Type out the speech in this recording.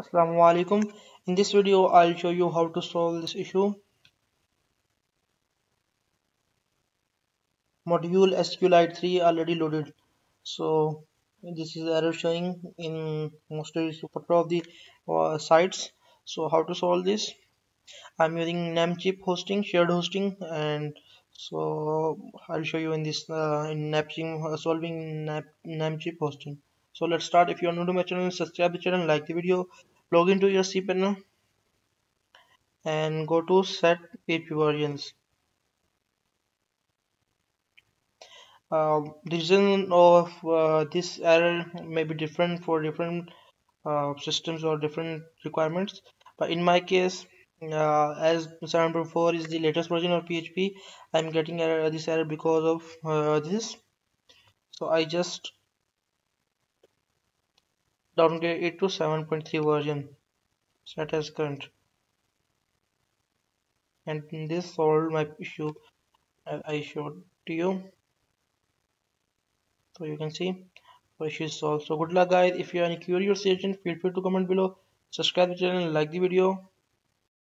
Assalamu alaikum. In this video, I'll show you how to solve this issue. Module SQLite 3 already loaded. So this is error showing in mostly super of the uh, sites. So how to solve this? I'm using Namecheap hosting, shared hosting, and so I'll show you in this uh, in Namecheap uh, solving Namecheap hosting. So let's start. If you are new to my channel, subscribe the channel, like the video, log into your cPanel and go to set PHP versions. Uh, the reason of uh, this error may be different for different uh, systems or different requirements but in my case uh, as 7.4 is the latest version of PHP I'm getting error, this error because of uh, this so I just downgrade it to 7.3 version. Set as current. And this solved my issue as I showed to you. So you can see the issue is solved so good luck guys. If you have any curious suggestion feel free to comment below. Subscribe the channel like the video